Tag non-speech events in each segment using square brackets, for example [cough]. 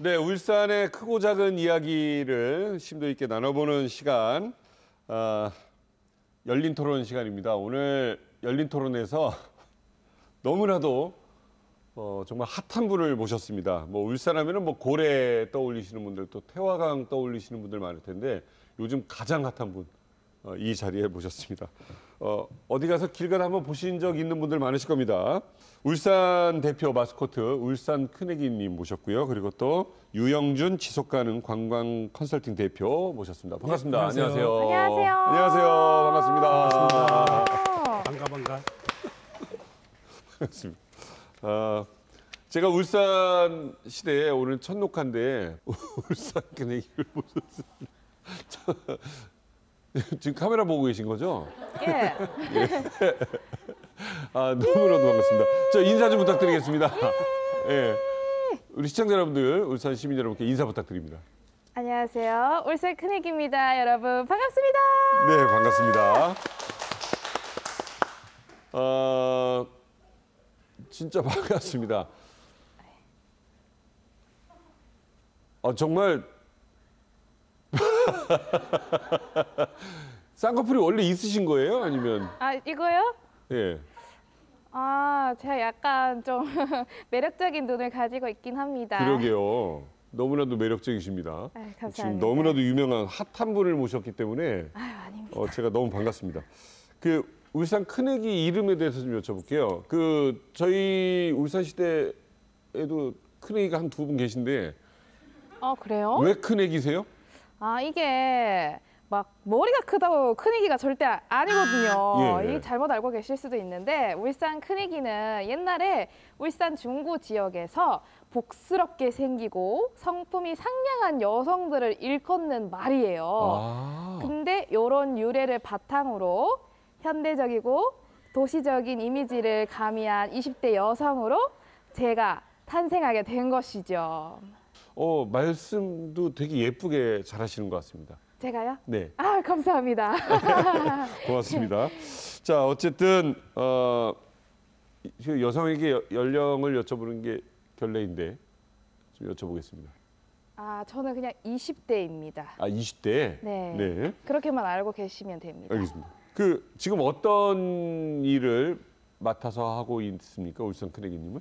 네, 울산의 크고 작은 이야기를 심도 있게 나눠보는 시간, 아, 열린 토론 시간입니다. 오늘 열린 토론에서 [laughs] 너무나도 어, 정말 핫한 분을 모셨습니다. 뭐 울산하면은 뭐 고래 떠올리시는 분들 또 태화강 떠올리시는 분들 많을 텐데 요즘 가장 핫한 분. 어, 이 자리에 모셨습니다. 어, 어디 가서 길 가다 한번 보신 적 있는 분들 많으실 겁니다. 울산 대표 마스코트 울산 큰애기님 모셨고요. 그리고 또 유영준 지속가능 관광 컨설팅 대표 모셨습니다. 반갑습니다. 네, 안녕하세요. 안녕하세요. 안녕하세요. 안녕하세요. 반갑습니다. 반가 반가. 반갑습니다. 아, 제가 울산 시대에 오늘 첫 녹화인데 [laughs] 울산 큰애기를 모셨습니다. 저, [laughs] 지금 카메라 보고 계신 거죠? 예. [laughs] 아, 너무나도 반갑습니다. 저 인사 좀 부탁드리겠습니다. 예. [laughs] 우리 시청자 여러분들, 울산 시민 여러분께 인사 부탁드립니다. 안녕하세요. 울산 큰애기입니다. 여러분 반갑습니다. 네, 반갑습니다. 어, 진짜 반갑습니다. 어, 정말 [laughs] 쌍꺼풀이 원래 있으신 거예요? 아니면 아 이거요? 예. 아 제가 약간 좀 [laughs] 매력적인 눈을 가지고 있긴 합니다. 그러게요. 너무나도 매력적이십니다. 아, 감사합니다. 지금 너무나도 유명한 핫한 분을 모셨기 때문에 아유 아닙니다. 어, 제가 너무 반갑습니다. 그 울산 큰애기 이름에 대해서 좀 여쭤볼게요. 그 저희 울산 시대에도 큰애기가 한 두 분 계신데 어 그래요? 왜 큰애기세요? 아 이게 막 머리가 크다고 큰 애기가 절대 아니거든요. 예, 예. 이게 잘못 알고 계실 수도 있는데 울산 큰 애기는 옛날에 울산 중구 지역에서 복스럽게 생기고 성품이 상냥한 여성들을 일컫는 말이에요. 아, 근데 이런 유래를 바탕으로 현대적이고 도시적인 이미지를 가미한 20대 여성으로 제가 탄생하게 된 것이죠. 어 말씀도 되게 예쁘게 잘하시는 것 같습니다. 제가요? 네, 아 감사합니다. [laughs] 고맙습니다. 자, 어쨌든 어, 이- 여성에게 여- 연령을 여쭤보는 게 결례인데 좀 여쭤보겠습니다. 아 저는 그냥 20대입니다. 아, 20대. 네. 네. 그렇게만 알고 계시면 됩니다. 알겠습니다. 그 지금 어떤 일을 맡아서 하고 있습니까, 울산 큰애기님은?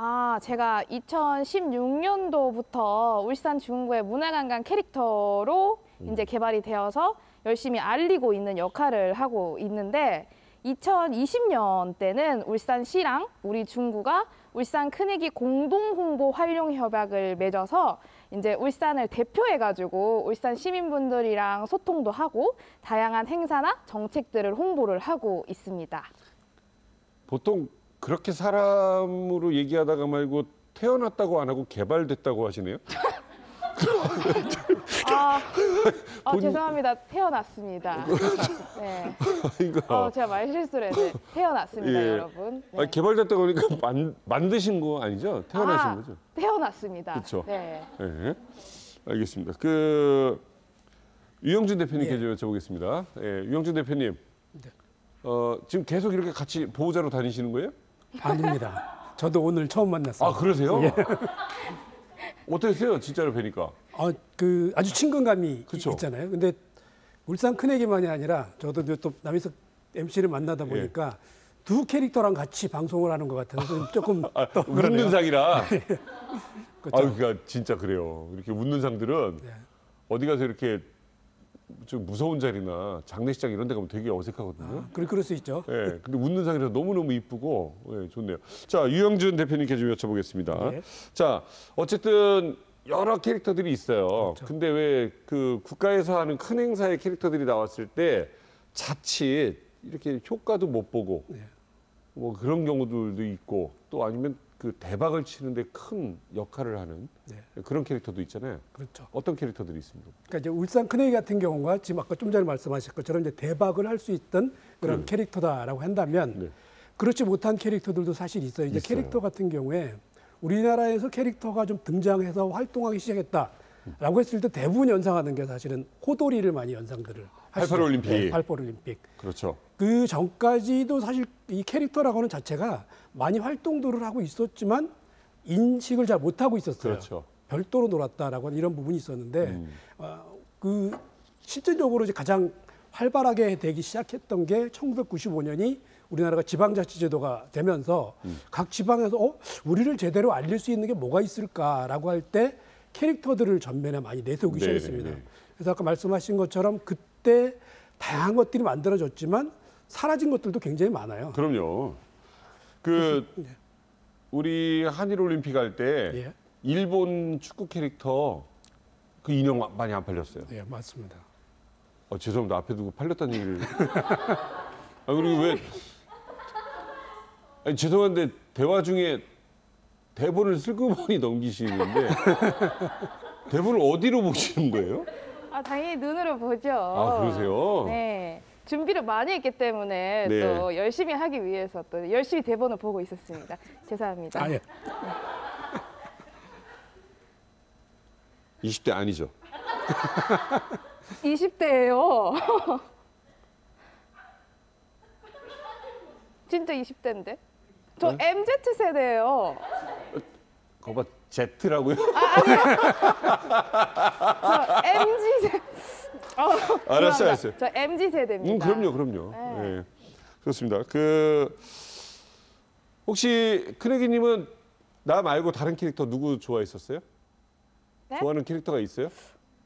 아 제가 2016년도부터 울산 중구의 문화관광 캐릭터로 이제 개발이 되어서 열심히 알리고 있는 역할을 하고 있는데 2020년 때는 울산시랑 우리 중구가 울산 큰애기 공동 홍보 활용 협약을 맺어서 이제 울산을 대표해 가지고 울산 시민분들이랑 소통도 하고 다양한 행사나 정책들을 홍보를 하고 있습니다. 보통 그렇게 사람으로 얘기하다가 말고 태어났다고 안 하고 개발됐다고 하시네요. [laughs] [laughs] 아, 아 본- 죄송합니다. 태어났습니다. [laughs] 네. 이거 어, 제가 말 실수를 했네. 태어났습니다, 예. 여러분. 네. 아, 개발됐다고 하니까 만, 만드신 거 아니죠? 태어나신 아, 거죠? 태어났습니다. 그쵸. 네. 네. 알겠습니다. 그 유영준 대표님께 예. 좀 여쭤보겠습니다. 예, 유영준 대표님. 네. 어, 지금 계속 이렇게 같이 보호자로 다니시는 거예요? 아닙니다. 저도 오늘 처음 만났어요. 아, 그러세요? 예. [laughs] 어떠세요? 진짜로 뵈니까. 아, 그 아주 친근감이 그쵸. 있잖아요. 근데 울산 큰애기만이 아니라 저도 또 남희석 MC를 만나다 예. 보니까 두 캐릭터랑 같이 방송을 하는 것 같아서 좀 [laughs] 조금 아, 또 웃는. 상이라. [laughs] 그렇죠. 아, 그러니까 진짜 그래요. 이렇게 웃는 상들은 네. 어디 가서 이렇게 좀 무서운 자리나 장례식장 이런 데 가면 되게 어색하거든요. 그 그럴 수 있죠. 예, 근데 웃는 상이라서 너무너무 이쁘고 예, 좋네요. 자, 유영준 대표님께 좀 여쭤보겠습니다. 네. 자, 어쨌든 여러 캐릭터들이 있어요. 그렇죠. 근데 왜 그 국가에서 하는 큰 행사의 캐릭터들이 나왔을 때 자칫 이렇게 효과도 못 보고 네. 뭐 그런 경우들도 있고 또 아니면 그 대박을 치는데 큰 역할을 하는 네. 그런 캐릭터도 있잖아요. 그렇죠. 어떤 캐릭터들이 있습니까? 그러니까 이제 울산 큰애기 같은 경우가 지금 아까 좀 전에 말씀하신 것처럼 이제 대박을 할 수 있던 그런 네. 캐릭터다라고 한다면 네. 그렇지 못한 캐릭터들도 사실 있어요. 이제 있어요. 캐릭터 같은 경우에 우리나라에서 캐릭터가 좀 등장해서 활동하기 시작했다 라고 했을 때 대부분 연상하는 게 사실은 호돌이를 많이 연상들을 하시죠. 88 올림픽. 네, 88 올림픽. 그렇죠. 그 전까지도 사실 이 캐릭터라고 하는 자체가 많이 활동들을 하고 있었지만 인식을 잘 못하고 있었어요. 그렇죠. 별도로 놀았다라고 하는 이런 부분이 있었는데 음. 어, 그 실질적으로 이제 가장 활발하게 되기 시작했던 게 1995년이 우리나라가 지방자치제도가 되면서 음. 각 지방에서 어 우리를 제대로 알릴 수 있는 게 뭐가 있을까라고 할 때 캐릭터들을 전면에 많이 내세우기 네네네. 시작했습니다. 그래서 아까 말씀하신 것처럼 그때 다양한 것들이 만들어졌지만 사라진 것들도 굉장히 많아요. 그럼요. 그 우리 한일 올림픽 할때 예. 일본 축구 캐릭터 그 인형 많이 안 팔렸어요. 네, 맞습니다. 어, 죄송합니다. 앞에 두고 팔렸다는 얘기를. [laughs] 아, 그리고 왜. 아니, 죄송한데, 대화 중에 대본을 슬그머니 넘기시는데, [laughs] 대본을 어디로 보시는 거예요? 아, 당연히 눈으로 보죠. 아, 그러세요? 네. 준비를 많이 했기 때문에 네. 또 열심히 하기 위해서 또 열심히 대본을 보고 있었습니다. 죄송합니다. 아, 예. 20대 아니죠. [laughs] 20대예요. [laughs] 진짜 20대인데? 저 네? MZ 세대예요. 그거 봐, Z라고요? [laughs] 저 MZ 세. 어, 알았어요. 알았어요. 저 MZ 세대입니다. 음, 그럼요, 그럼요. 네. 예. 그렇습니다. 그 혹시 큰애기님은 나 말고 다른 캐릭터 누구 좋아했었어요? 네? 좋아하는 캐릭터가 있어요?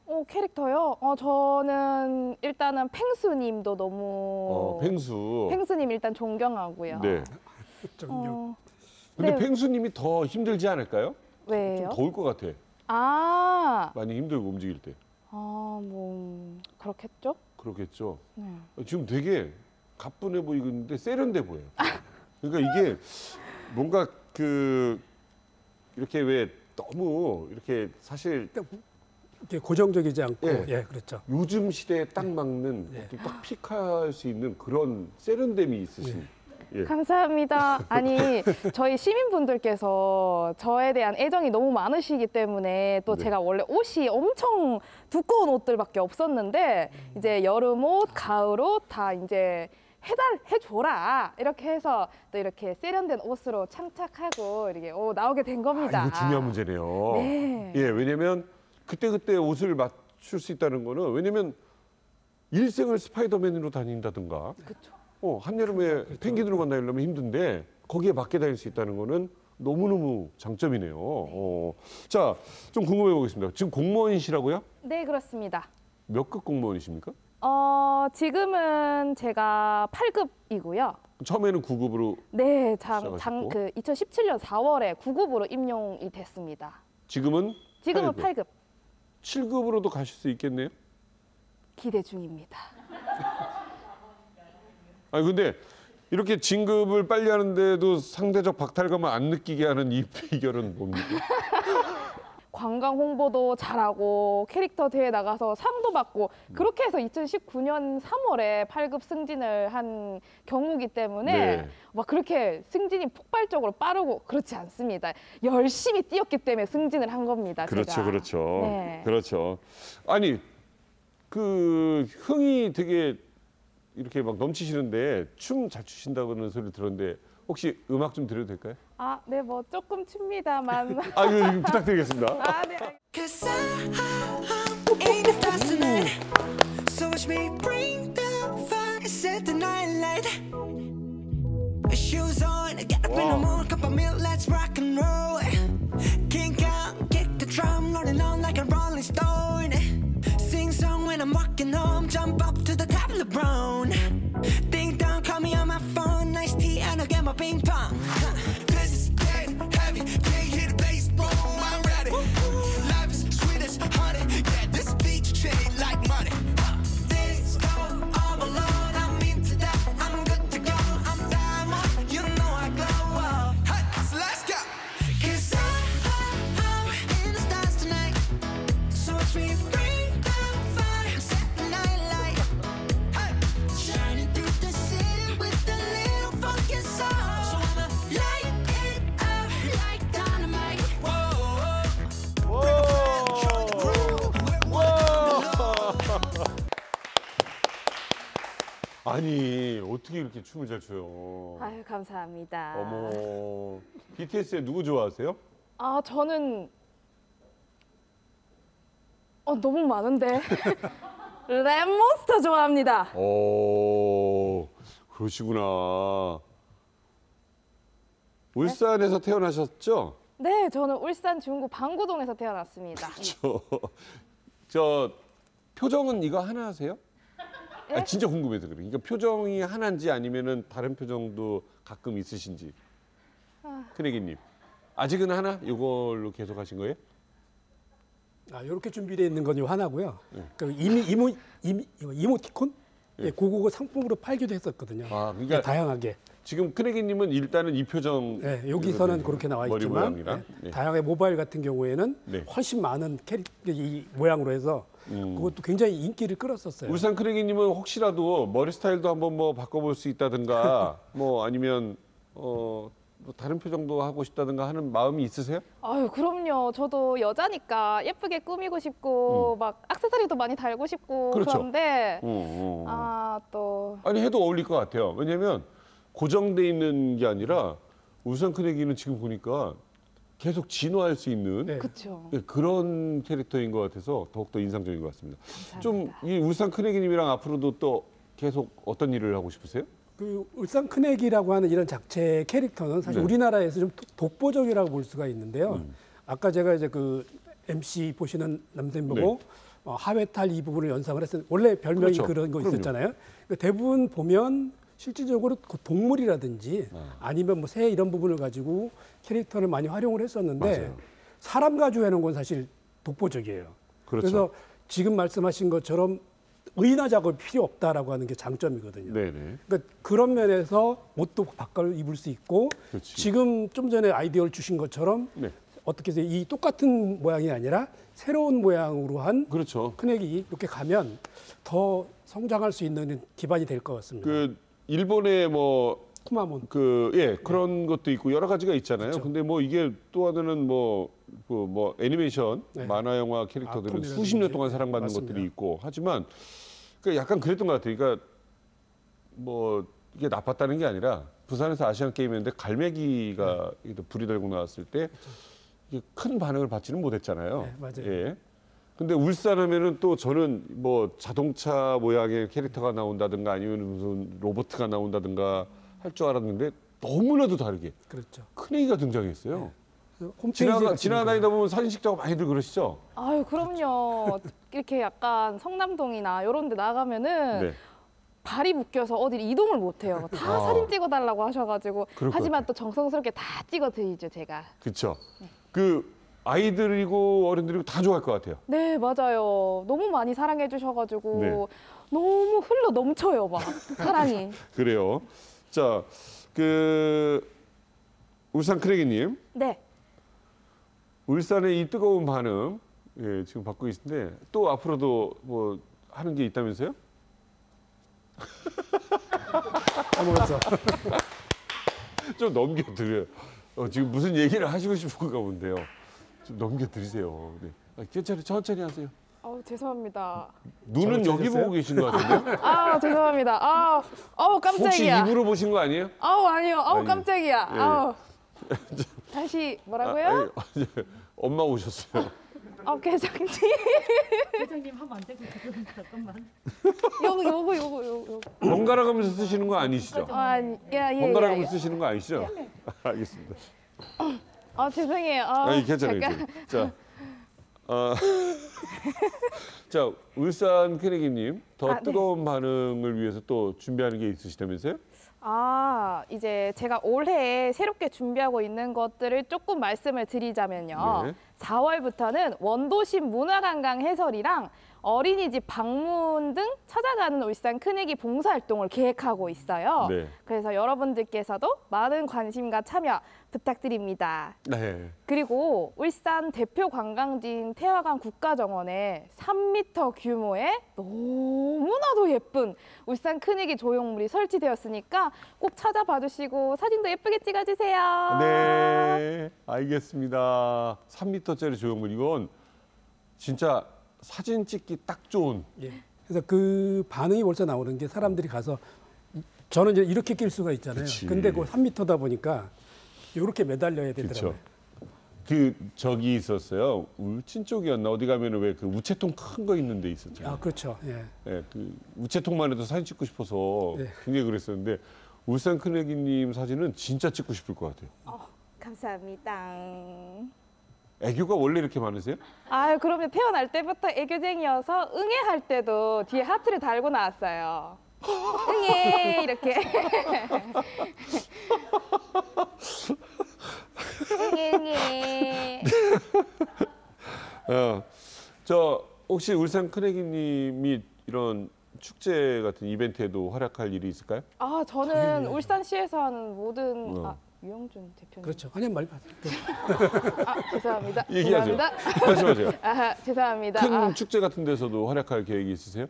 어, 캐릭터요? 어, 저는 일단은 팽수님도 너무 어, 펭수. 팽수님 일단 존경하고요. 네. 정경. 어, 근데 네. 펭수님이 더 힘들지 않을까요? 좀 왜요? 더울 것 같아. 아, 많이 힘들고 움직일 때. 아, 뭐 그렇겠죠? 그렇겠죠. 네. 어, 지금 되게 가뿐해 보이고 있는데 세련돼 보여요. 그러니까 이게 뭔가 그 이렇게 왜 너무 이렇게 사실 이렇게 고정적이지 않고 예. 예, 그렇죠. 요즘 시대에 딱 맞는 네. 어떻게 딱 픽할 수 있는 그런 세련됨이 있으신. 예. 감사합니다. 아니 저희 시민분들께서 저에 대한 애정이 너무 많으시기 때문에 또 네. 제가 원래 옷이 엄청 두꺼운 옷들밖에 없었는데 이제 여름 옷, 가을 옷 다 이제 해달 해줘라 이렇게 해서 또 이렇게 세련된 옷으로 창착하고 이렇게 오, 나오게 된 겁니다. 아, 이거 중요한 문제네요. 네. 예, 왜냐면 그때 그때 옷을 맞출 수 있다는 거는 왜냐면 일생을 스파이더맨으로 다닌다든가, 그렇죠. 어, 한여름에 펭귄으로 만나려면 힘든데 거기에 맞게 다닐 수 있다는 거는 너무너무 장점이네요. 어. 자, 좀 궁금해 보겠습니다. 지금 공무원이시라고요? 네 그렇습니다. 몇 급 공무원이십니까? 어 지금은 제가 8급이고요. 처음에는 9급으로 네. 장, 그 2017년 4월에 9급으로 임용이 됐습니다. 지금은 지금은 8급. 8급 7급으로도 가실 수 있겠네요. 기대 중입니다. 아니 근데 이렇게 진급을 빨리 하는데도 상대적 박탈감을 안 느끼게 하는 이 [laughs] 비결은 뭡니까? 관광 홍보도 잘하고 캐릭터 대회 나가서 상도 받고 그렇게 해서 2019년 3월에 8급 승진을 한 경우기 때문에 네. 막 그렇게 승진이 폭발적으로 빠르고 그렇지 않습니다. 열심히 뛰었기 때문에 승진을 한 겁니다. 그렇죠, 제가. 그렇죠, 네. 그렇죠. 아니 그 흥이 되게 이렇게 막 넘치시는데 춤 잘 추신다고는 소리 들었는데 혹시 음악 좀 드려도 될까요? 아, 네, 뭐 조금 춥니다만. [laughs] 아 이거 좀 부탁드리겠습니다. [laughs] 아, 네. Me bring 이렇게 춤을 잘 춰요? 아유, 감사합니다. 어머 BTS에 누구 좋아하세요? 아, 저는 어, 너무 많은데. [laughs] 랩몬스터 좋아합니다. 오, 그러시구나. 울산에서 태어나셨죠? 네, 저는 울산 중구 방구동에서 태어났습니다. 저, 저 표정은 이거 하나 하세요? 예? 아, 진짜 궁금해서 그래. 그러니까 표정이 하나인지 아니면은 다른 표정도 가끔 있으신지. 아. 크래기님 아직은 하나? 이걸로 계속 하신 거예요? 아, 이렇게 준비되어 있는 건 요 하나고요. 네. 그 이미 이모 이미 이거 이모티콘 예, 그거 상품으로 팔기도 했었거든요. 아, 그러니까 예, 다양하게. 지금 크래기님은 일단은 이 표정. 네, 여기서는 그렇게 나와 있지만. 예, 네. 다양하게 모바일 같은 경우에는 네. 훨씬 많은 캐릭 이 모양으로 해서 음. 그것도 굉장히 인기를 끌었었어요. 울산 크래기님은 혹시라도 머리 스타일도 한번 뭐 바꿔볼 수 있다든가 [laughs] 뭐 아니면 어. 뭐 다른 표정도 하고 싶다든가 하는 마음이 있으세요? 아유, 그럼요. 저도 여자니까 예쁘게 꾸미고 싶고 막 액세서리도 많이 달고 싶고 음. 그렇죠. 그런데 어, 어. 아, 또 아니 해도 어울릴 것 같아요. 왜냐하면 고정돼 있는 게 아니라 울산 크래기는 지금 보니까 계속 진화할 수 있는 네. 그렇죠. 예, 그런 캐릭터인 것 같아서 더욱더 인상적인 것 같습니다. 좀 감사합니다. 이 울산 크래기님이랑 앞으로도 또 계속 어떤 일을 하고 싶으세요? 그 울산 큰애기라고 하는 이런 작체 캐릭터는 사실 네. 우리나라에서 좀 독- 독보적이라고 볼 수가 있는데요. 음. 아까 제가 이제 그 MC 보시는 남생 보고 어, 하회탈 이 부분을 연상을 했어요. 원래 별명이 네. 그렇죠. 그런 거 그럼요. 있었잖아요. 그 대부분 보면 실질적으로 그 동물이라든지 아 니면 뭐 새 이런 부분을 가지고 캐릭터를 많이 활용을 했었는데 맞아요. 사람 가지고 해놓은 건 사실 독보적이에요. 그렇죠. 래서 지금 말씀하신 것처럼 의나 작업이 필요 없다라고 하는 게 장점이거든요. 네네. 그러니까 그런 면에서 옷도 바꿔 입을 수 있고 그렇지. 지금 좀 전에 아이디어를 주신 것처럼 네. 어떻게 해서 이 똑같은 모양이 아니라 새로운 모양으로 한 그렇죠. 큰애기 이렇게 가면 더 성장할 수 있는 기반이 될 것 같습니다. 그 일본의 뭐 쿠마몬 그예 그런 것도 있고 여러 가지가 있잖아요. 그렇죠. 근데 뭐 이게 또 하나는 뭐그뭐 애니메이션 네. 만화 영화 캐릭터들은 아톰이라든지. 수십 년 동안 사랑받는 맞습니다. 것들이 있고 하지만 그 약간 그랬던 것 같아요. 그러니까 뭐 이게 나빴다는 게 아니라 부산에서 아시안 게임했는데 갈매기가 네. 불이 들고 나왔을 때 큰 반응을 받지는 못했잖아요. 네, 맞아요. 예. 근데 울산 하면은 또 저는 뭐 자동차 모양의 캐릭터가 나온다든가 아니면 무슨 로봇가 나온다든가 할 줄 알았는데 너무나도 다르게 그렇죠. 큰애기가 등장했어요. 그래서 홈페이지 지나가, 같은 지나다니다 거. 보면 사진 찍자고 많이들 그러시죠? 아유, 그럼요. 이렇게 약간 성남동이나 이런 데 나가면은 네. 발이 묶여서 어디 이동을 못 해요. 다 아. 사진 찍어 달라고 하셔가지고 하지만 또 정성스럽게 다 찍어 드리죠, 제가. 그렇죠. 그 아이들이고 어른들이고 다 좋아할 것 같아요. 네, 맞아요. 너무 많이 사랑해 주셔가지고 네. 너무 흘러 넘쳐요, 막 사랑이. [laughs] 그래요. 자, 그 울산 크래기님, 네. 울산의 이 뜨거운 반응 예, 지금 받고 계신데 또 앞으로도 뭐 하는 게 있다면서요? [laughs] 까먹었어. [laughs] 좀 넘겨드려요. 어, 지금 무슨 얘기를 하시고 싶은가 본데요. 좀 넘겨드리세요. 네. 아, 괜찮아요. 천천히 하세요. 아우, 죄송합니다. 눈은 여기? 보고 계신 것 같은데요? [laughs] 아, 죄송합니다. 아, 어우, 혹시 깜짝이야. 입으로 보신 거 아니에요? 아우, 아니요. 아우, 아니, 깜짝이야. 예. 아우. 다시 뭐라고요? 아, 아니, [laughs] 엄마 오셨어요. 아, 계장님. [laughs] 회장님 하면 안 되고 잠깐만. [laughs] 요거, 요거, 요거, 요거. 번갈아 가면서 쓰시는 거 아니시죠? 아, 예, 예, 번갈아 예, 가면서 예. 쓰시는 거 아니시죠? 알겠습니다. 아, 죄송해요. 아, 아니 괜찮아요. 잠깐. 자, 어, 자 울산 캐리기님 더 아, 네. 뜨거운 반응을 위해서 또 준비하는 게 있으시다면서요? 아, 이제 제가 올해 새롭게 준비하고 있는 것들을 조금 말씀을 드리자면요. 네. 4월부터는 원도심 문화관광 해설이랑 어린이집 방문 등 찾아가는 울산 큰애기 봉사활동을 계획하고 있어요. 네. 그래서 여러분들께서도 많은 관심과 참여 부탁드립니다. 네. 그리고 울산 대표 관광지인 태화강 국가정원에 3m 규모의 너무나도 예쁜 울산 큰애기 조형물이 설치되었으니까 꼭 찾아봐 주시고 사진도 예쁘게 찍어주세요. 네, 알겠습니다. 3m짜리 조형물 이건 진짜 사진 찍기 딱 좋은. 예. 그래서 그 반응이 벌써 나오는 게 사람들이 가서 저는 이제 이렇게 낄 수가 있잖아요. 그치. 근데 그 3m다 보니까 이렇게 매달려야 되더라고요. 그 저기 있었어요. 울진 쪽이었나 어디 가면은 왜그 우체통 큰 거 있는 데 있었잖아요. 아 그렇죠. 예. 예, 그 우체통만 해도 사진 찍고 싶어서 네. 굉장히 그랬었는데 울산 큰애기님 사진은 진짜 찍고 싶을 것 같아요. 어, 감사합니다. 애교가 원래 이렇게 많으세요? 아유, 그러면 태어날 때부터 애교쟁이여서 응애 할 때도 뒤에 하트를 달고 나왔어요. [laughs] 응애 이렇게. [laughs] 응애 응애. [laughs] 어, 저 혹시 울산 큰애기님이 이런 축제 같은 이벤트에도 활약할 일이 있을까요? 아, 저는 울산시에서 하는 모든 어. 아, 유영준 대표님. 그렇죠. 아니 말 그, 아, 죄송합니다. 얘기하죠. 죄송합니다. 말씀하세요. [laughs] 아, 죄송합니다. 큰 아, 축제 같은 데서도 활약할 계획이 있으세요?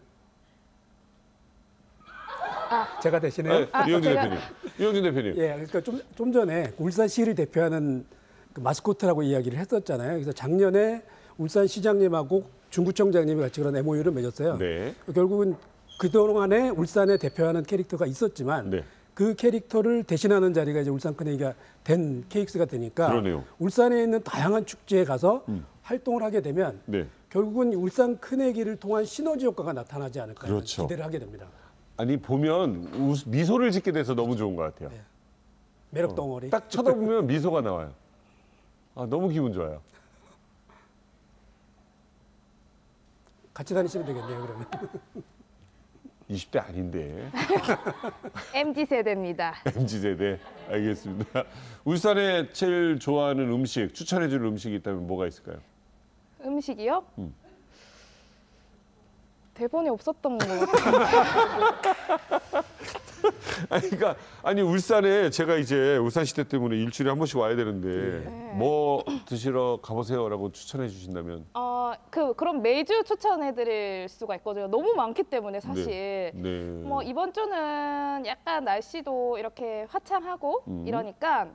제가 대신에 아, 유영준 제가- 대표님. 유영준 대표님. 예, 그러니까 좀, 좀 전에 울산시를 대표하는 그 마스코트라고 이야기를 했었잖아요. 그래서 작년에 울산 시장님하고 중구청장님이 같이 그런 MOU를 맺었어요. 네. 결국은 그동안에 울산에 대표하는 캐릭터가 있었지만 네. 그 캐릭터를 대신하는 자리가 이제 울산 큰애기가 된 KX가 되니까 그러네요. 음. 울산에 있는 다양한 축제에 가서 활동을 하게 되면 네. 결국은 울산 큰애기를 통한 시너지 효과가 나타나지 않을까 그렇죠. 기대를 하게 됩니다. 아니 보면 우- 미소를 짓게 돼서 너무 좋은 것 같아요. 매력 덩어리. 딱 쳐다보면 미소가 나와요. 아 너무 기분 좋아요. 같이 다니시면 되겠네요. 그러면 [laughs] 20대 아닌데 [laughs] MZ 세대입니다. MZ 세대 알겠습니다. 울산에 제일 좋아하는 음식 추천해줄 음식이 있다면 뭐가 있을까요? 음식이요? 음. 대본에 없었던 것 같아요. [laughs] 아니 그러니까 아니 울산에 제가 이제 울산 시대 때문에 일주일에 한 번씩 와야 되는데 네. 뭐 드시러 가보세요라고 추천해 주신다면 어, 그 그럼 매주 추천해 드릴 수가 있거든요. 너무 많기 때문에 사실. 네. 뭐 이번 주는 약간 날씨도 이렇게 화창하고 음. 이러니까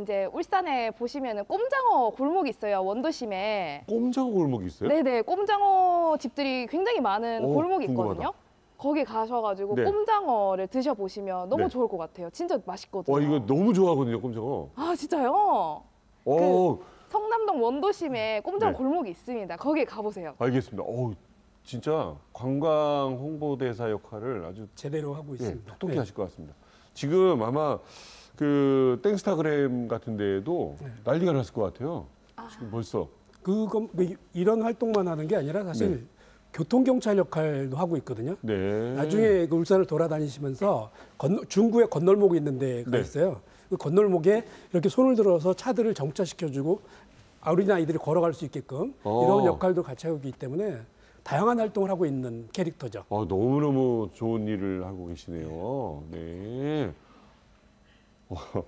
이제 울산에 보시면은 꼼장어 골목이 있어요 원도심에. 꼼장어 골목이 있어요? 네네 꼼장어 집들이 굉장히 많은 오, 골목이 궁금하다. 있거든요. 거기 가셔가지고 네. 꼼장어를 드셔보시면 너무 네. 좋을 것 같아요. 진짜 맛있거든요. 와 이거 너무 좋아하거든요 꼼장어. 아 진짜요? 오 성남동 원도심에 꼼장어 네. 골목이 있습니다. 거기 가보세요. 알겠습니다. 오 진짜 관광 홍보대사 역할을 아주 제대로 하고 예, 있습니다. 톡톡히 네. 하실 것 같습니다. 지금 아마 그 땡스타그램 같은 데에도 네. 난리가 났을 것 같아요. 지금 벌써. 그거 그 이런 활동만 하는 게 아니라 사실 네. 교통 경찰 역할도 하고 있거든요. 네. 나중에 그 울산을 돌아다니시면서 건너, 중구에 건널목이 있는 데가 네. 있어요. 그 건널목에 이렇게 손을 들어서 차들을 정차시켜주고 어린 아이들이 걸어갈 수 있게끔 어. 이런 역할도 같이 하고 있기 때문에 다양한 활동을 하고 있는 캐릭터죠. 아, 너무너무 좋은 일을 하고 계시네요. 네. 어,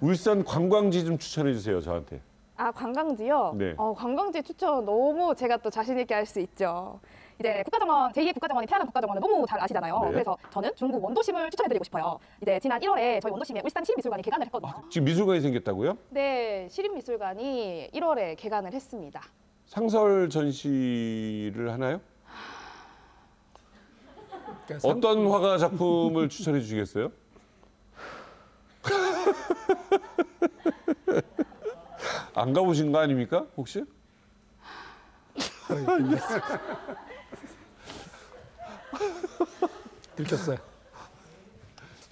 울산 관광지 좀 추천해 주세요, 저한테. 아 관광지요? 네. 어, 관광지 추천 너무 제가 또 자신 있게 할 수 있죠. 이제 국가정원 제2의 국가정원이 태어난 국가정원은 너무 잘 아시잖아요. 네. 그래서 저는 중구 원도심을 추천해드리고 싶어요. 이제 지난 1월에 저희 원도심에 울산 시립미술관이 개관을 했거든요. 지금 미술관이 생겼다고요? 네, 시립미술관이 1월에 개관을 했습니다. 상설 전시를 하나요? 그러니까 상- 어떤 화가 작품을 추천해 주시겠어요? 안 가보신 거 아닙니까? 혹시? [laughs] 들켰어요.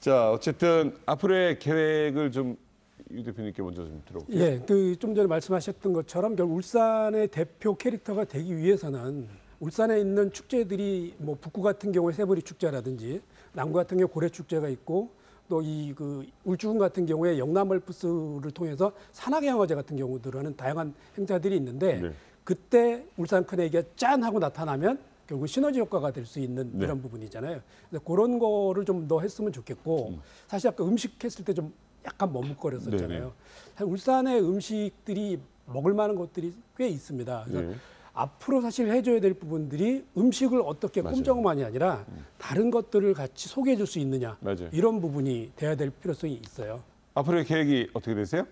자, 어쨌든 앞으로의 계획을 좀 유 대표님께 먼저 좀 들어볼게요. 예, 그 좀 전에 말씀하셨던 것처럼 결국 울산의 대표 캐릭터가 되기 위해서는 울산에 있는 축제들이 뭐 북구 같은 경우에 새부리 축제라든지 남구 같은 경우에 고래 축제가 있고 또 이 그 울주군 같은 경우에 영남월푸스를 통해서 산악양화제 같은 경우들 하는 다양한 행사들이 있는데 네. 그때 울산 큰애기가 짠 하고 나타나면 결국 시너지 효과가 될 수 있는 네. 이런 부분이잖아요. 그래서 그런 거를 좀 더 했으면 좋겠고 사실 아까 음식 했을 때 좀 약간 머뭇거렸었잖아요. 네네. 사실 울산의 음식들이 먹을 만한 것들이 꽤 있습니다. 그래서 네. 앞으로 사실 해줘야 될 부분들이 음식을 어떻게 맞아요. 음. 꼼짝만이 아니라 다른 것들을 같이 소개해 줄 수 있느냐 맞아요. 이런 부분이 돼야 될 필요성이 있어요. 앞으로의 계획이 어떻게 되세요?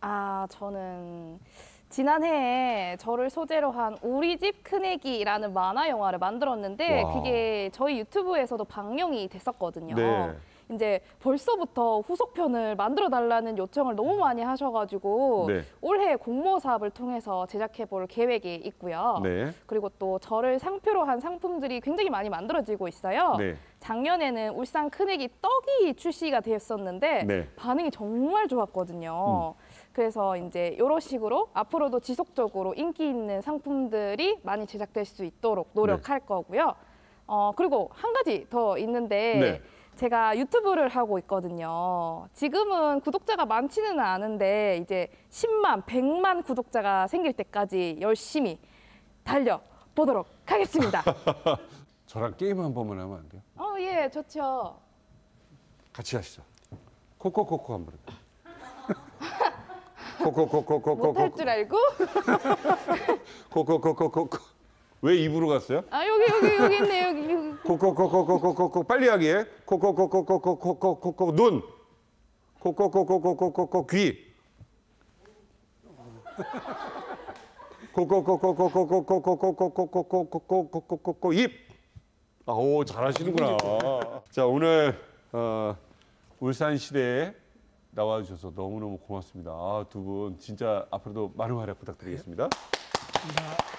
아, 저는 지난해에 저를 소재로 한 우리 집 큰애기라는 만화 영화를 만들었는데 와. 그게 저희 유튜브에서도 방영이 됐었거든요. 네. 이제 벌써부터 후속편을 만들어 달라는 요청을 너무 많이 하셔가지고 네. 올해 공모 사업을 통해서 제작해 볼 계획이 있고요. 네. 그리고 또 저를 상표로 한 상품들이 굉장히 많이 만들어지고 있어요. 네. 작년에는 울산 큰애기 떡이 출시가 되었었는데 네. 음. 반응이 정말 좋았거든요. 그래서 이제 이런 식으로 앞으로도 지속적으로 인기 있는 상품들이 많이 제작될 수 있도록 노력할 거고요. 어 그리고 한 가지 더 있는데 네. 제가 유튜브를 하고 있거든요. 지금은 구독자가 많지는 않은데 이제 10만, 100만 구독자가 생길 때까지 열심히 달려 보도록 하겠습니다. [laughs] 저랑 게임 한 번만 하면 안 돼요? 어, 예, 좋죠. 같이 하시죠. 코코코코 한번. [laughs] 코코코코코코코. 못할 줄 알고? [laughs] 코코코코코코. 왜 입으로 갔어요? 아, 여기, 여기, 여기 있네, 여기. 코코코코코코코코 빨리 하기에 코코코코코코코코코 눈 코코코코코코코코 귀 코코코코코코코코코코코코코코코코코 입. 아오 잘하시는구나. 자 오늘 어, 울산 시대에 나와주셔서 너무 너무 고맙습니다. 아, 두 분 진짜 앞으로도 많은 활약 부탁드리겠습니다. 감사합니다.